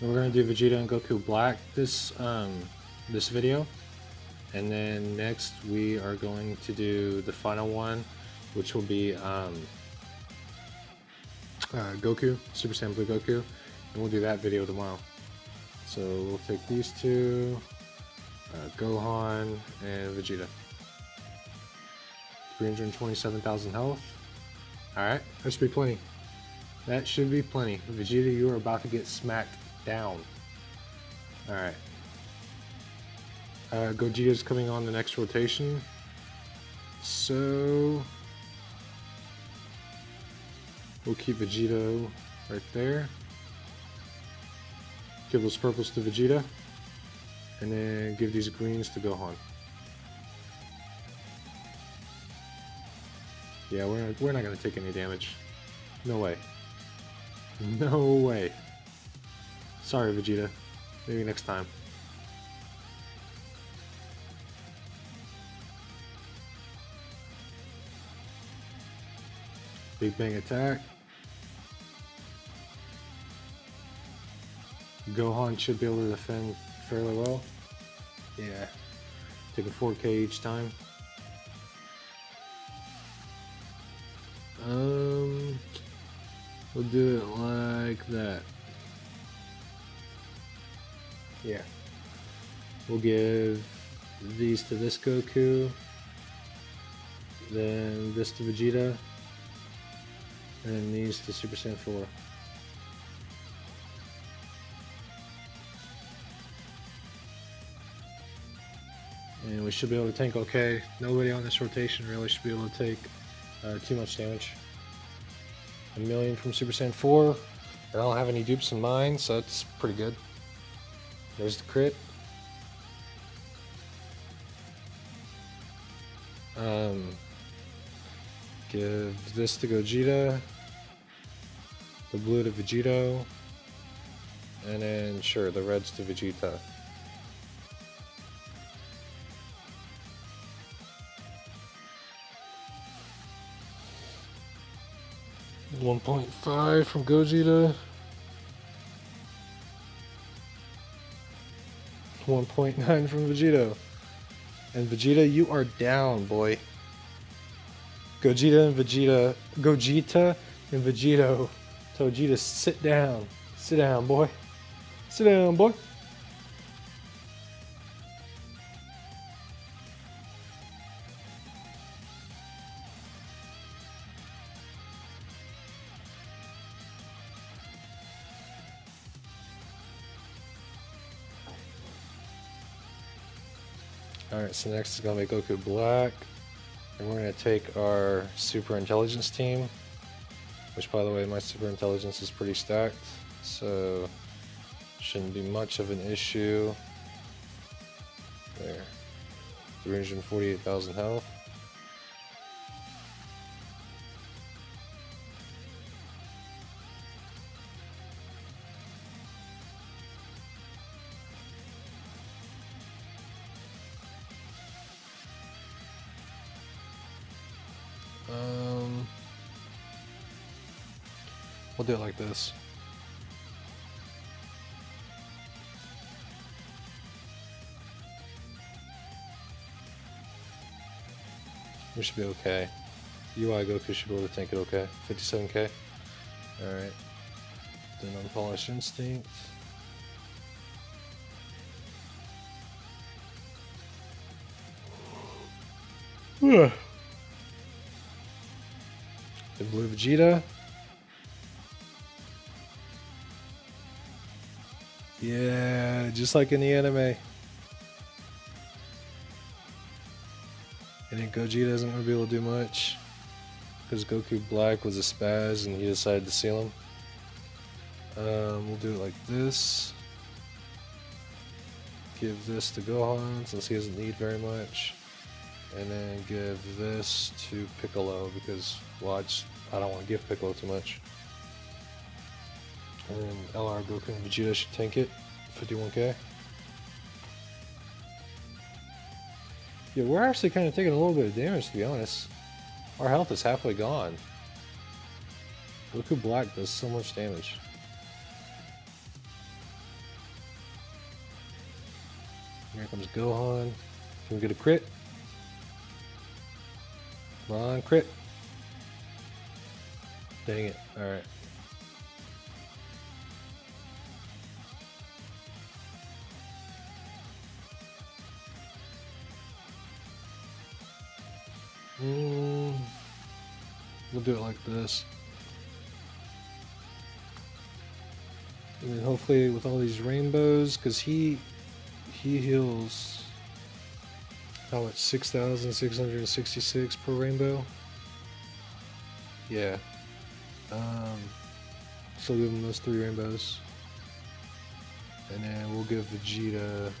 we're gonna do Vegeta and Goku Black this um, this video, and then next we are going to do the final one, which will be um, uh, Goku, Super Saiyan Blue Goku, and we'll do that video tomorrow. So we'll take these two, uh, Gohan and Vegeta. 327,000 health. Alright, that should be plenty. That should be plenty. Vegeta, you are about to get smacked down. Alright. Uh, Gogeta's coming on the next rotation. So... We'll keep Vegeta right there. Give those purples to Vegeta. And then give these greens to Gohan. Yeah, we're we're not gonna take any damage. No way. No way. Sorry, Vegeta. Maybe next time. Big Bang attack. Gohan should be able to defend fairly well. Yeah. Taking 4k each time. Um, we'll do it like that. Yeah. We'll give these to this Goku, then this to Vegeta, and these to Super Saiyan 4. And we should be able to tank okay. Nobody on this rotation really should be able to take uh, too much damage. A million from Super Saiyan 4. I don't have any dupes in mine, so that's pretty good. There's the crit. Um, give this to Gogeta. The blue to Vegito. And then, sure, the reds to Vegeta. 1.5 from Gogeta. 1.9 from Vegito. And Vegeta, you are down, boy. Gogeta and Vegeta, Gogeta and Vegito told you to sit down. Sit down, boy. Sit down, boy. Alright, so next is going to be Goku Black. And we're going to take our Super Intelligence team. Which, by the way, my Super Intelligence is pretty stacked. So, shouldn't be much of an issue. There. 348,000 health. We'll do it like this. We should be okay. UI Goku should be able to tank it okay. 57k. Alright. Then Unpolished Instinct. The blue Vegeta. Yeah, just like in the anime. And then Gogeta isn't going to be able to do much. Because Goku Black was a spaz and he decided to seal him. Um, we'll do it like this. Give this to Gohan since he doesn't need very much. And then give this to Piccolo because, well, I, I don't want to give Piccolo too much. And then LR Goku and Vegeta should tank it. 51k. Yeah, we're actually kind of taking a little bit of damage to be honest. Our health is halfway gone. Goku Black does so much damage. Here comes Gohan. Can we get a crit? Come on, crit. Dang it. Alright. We'll do it like this. And then hopefully with all these rainbows, because he he heals how much 6,666 per rainbow. Yeah. Um, so give him those three rainbows. And then we'll give Vegeta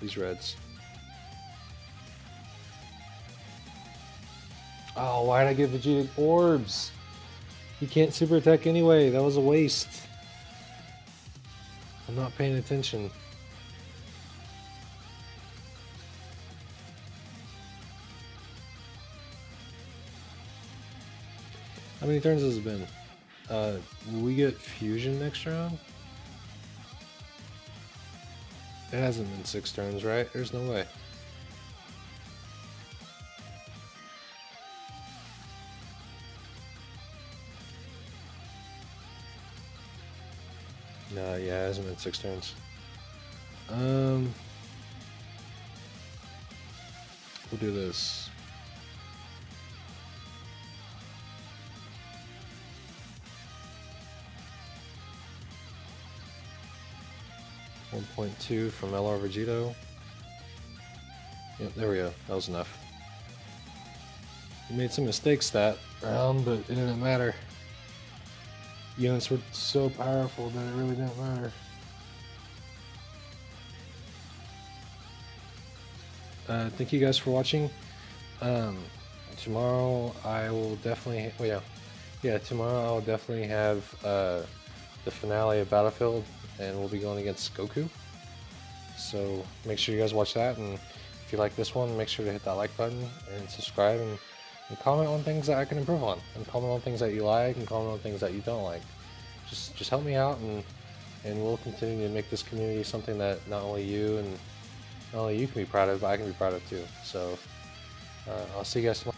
these reds. Oh, why did I give Vegeta orbs? He can't super attack anyway. That was a waste. I'm not paying attention. How many turns has it been? Uh, will we get fusion next round? It hasn't been six turns, right? There's no way. No, yeah, it hasn't been six turns. Um, we'll do this. One point two from LR Vegito. Yep, there we go. That was enough. We made some mistakes that round, but it didn't matter units were so powerful that it really didn't matter. Uh, thank you guys for watching. Um, tomorrow I will definitely, oh yeah, yeah, tomorrow I'll definitely have uh, the finale of Battlefield and we'll be going against Goku. So make sure you guys watch that and if you like this one, make sure to hit that like button and subscribe and and comment on things that I can improve on, and comment on things that you like, and comment on things that you don't like. Just just help me out, and and we'll continue to make this community something that not only you and not only you can be proud of, but I can be proud of too. So uh, I'll see you guys tomorrow.